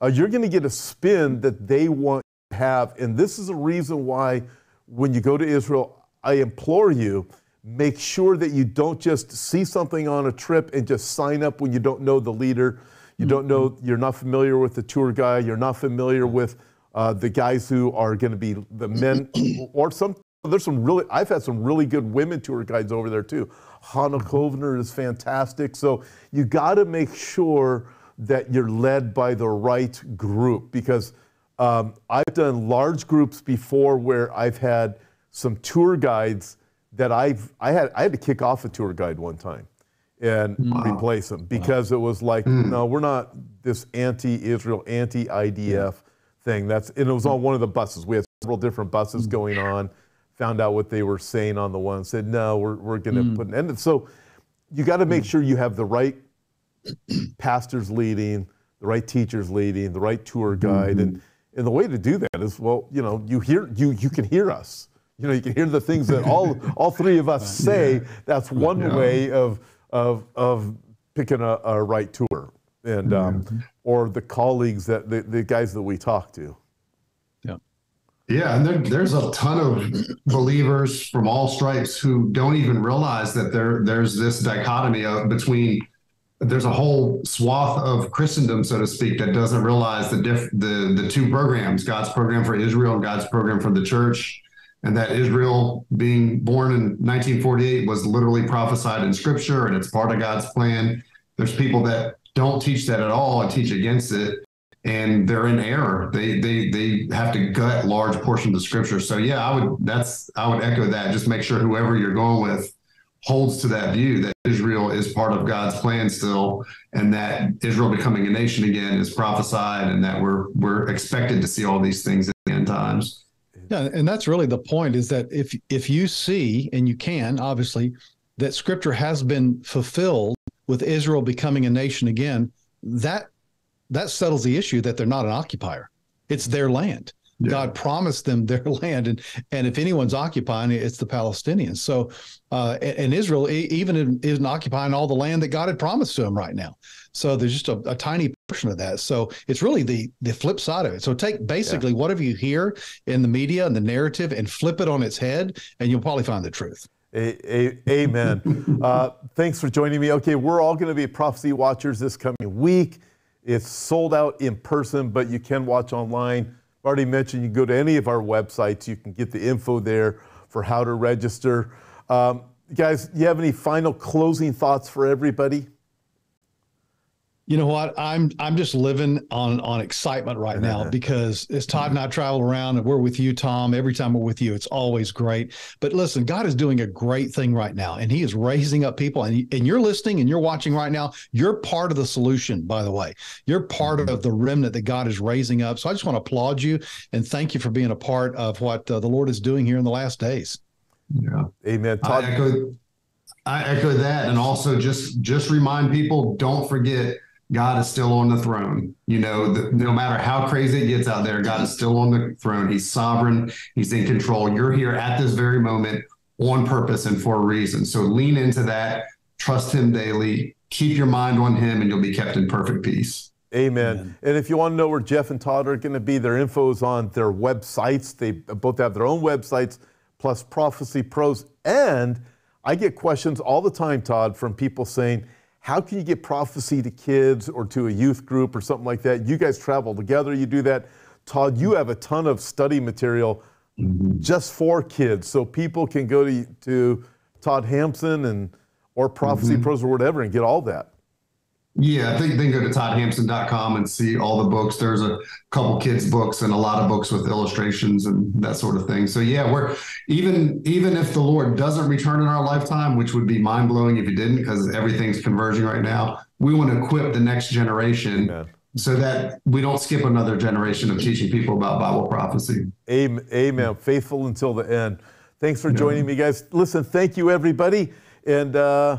uh, you're going to get a spin that they want have. And this is a reason why when you go to Israel, I implore you, make sure that you don't just see something on a trip and just sign up when you don't know the leader. You don't know, mm-hmm. you're not familiar with the tour guide, you're not familiar with uh, the guys who are going to be the men, [clears throat] or some, there's some really, I've had some really good women tour guides over there too. Hannah mm-hmm. Kovner is fantastic. So you got to make sure that you're led by the right group because um, I've done large groups before where I've had some tour guides that I've I had I had to kick off a tour guide one time and wow. replace them because wow. it was like mm. no we're not this anti-Israel anti-IDF thing that's and it was on one of the buses we had several different buses mm. going on found out what they were saying on the one said no we're, we're going to mm. put an end to so you got to make mm. sure you have the right pastors leading the right teachers leading the right tour guide mm-hmm. and and the way to do that is, well, you know, you hear you you can hear us. You know, you can hear the things that all [laughs] all three of us say. Yeah. That's one yeah. way of of of picking a, a right tour, and um, mm-hmm. or the colleagues that the, the guys that we talk to. Yeah. Yeah, and there, there's a ton of believers from all stripes who don't even realize that there there's this dichotomy of between there's a whole swath of Christendom, so to speak, that doesn't realize the diff, the the two programs, God's program for Israel and God's program for the church, and that Israel being born in 1948 was literally prophesied in Scripture, and it's part of God's plan. There's people that don't teach that at all and teach against it, and they're in error. They they they have to gut large portions of Scripture. So yeah, I would that's I would echo that. Just make sure whoever you're going with holds to that view that Israel is part of God's plan still, and that Israel becoming a nation again is prophesied, and that we're we're expected to see all these things in the end times. Yeah, and that's really the point: is that if if you see, and you can obviously, that Scripture has been fulfilled with Israel becoming a nation again, that that settles the issue that they're not an occupier; it's their land. Yeah. God promised them [laughs] their land, and and if anyone's occupying it, it's the Palestinians. So, uh, and, Israel even isn't occupying all the land that God had promised to them right now. So there's just a, a, tiny portion of that. So it's really the the flip side of it. So take basically yeah. whatever you hear in the media and the narrative and flip it on its head, and you'll probably find the truth. A, a, amen. [laughs] uh, thanks for joining me. Okay, we're all going to be prophecy watchers this coming week. It's sold out in person, but you can watch online already mentioned you can go to any of our websites, you can get the info there for how to register. Um, guys, you have any final closing thoughts for everybody? You know what? I'm I'm just living on on excitement right now [laughs] because as Todd and I travel around and we're with you, Tom. Every time we're with you, it's always great. But listen, God is doing a great thing right now, and He is raising up people. And and you're listening and you're watching right now. You're part of the solution, by the way. You're part of the remnant that God is raising up. So I just want to applaud you and thank you for being a part of what uh, the Lord is doing here in the last days. Yeah, Amen. Todd. I echo, I echo that, and also just just remind people: don't forget God is still on the throne. You know, the, no matter how crazy it gets out there, God is still on the throne. He's sovereign, He's in control. You're here at this very moment on purpose and for a reason. So lean into that, trust Him daily, keep your mind on Him, and you'll be kept in perfect peace. Amen. Amen. And if you want to know where Jeff and Todd are going to be, their info is on their websites. They both have their own websites, plus Prophecy Pros. And I get questions all the time, Todd, from people saying, how can you get prophecy to kids or to a youth group or something like that? You guys travel together, you do that. Todd, you have a ton of study material mm-hmm. just for kids, so people can go to, to Todd Hampson and or Prophecy mm-hmm. Pros or whatever and get all that. Yeah, I think they go to toddhampson.com and see all the books. There's a couple kids books and a lot of books with illustrations and that sort of thing. So yeah, we're even even if the Lord doesn't return in our lifetime, which would be mind blowing if he didn't, because everything's converging right now. We want to equip the next generation Amen. so that we don't skip another generation of teaching people about Bible prophecy. Amen. Amen. Faithful until the end. Thanks for joining me, guys. Listen, thank you everybody, and. uh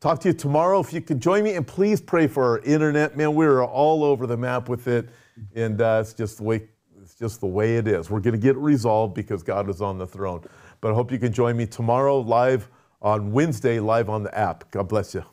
Talk to you tomorrow if you could join me, and please pray for our internet. Man, we're all over the map with it, and uh, it's just the way it's just the way it is. We're going to get resolved because God is on the throne. But I hope you can join me tomorrow live on Wednesday, live on the app. God bless you.